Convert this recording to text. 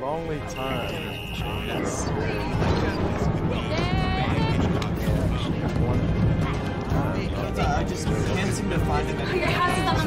Lonely time. Yes. I just can't seem to find it. Your house is.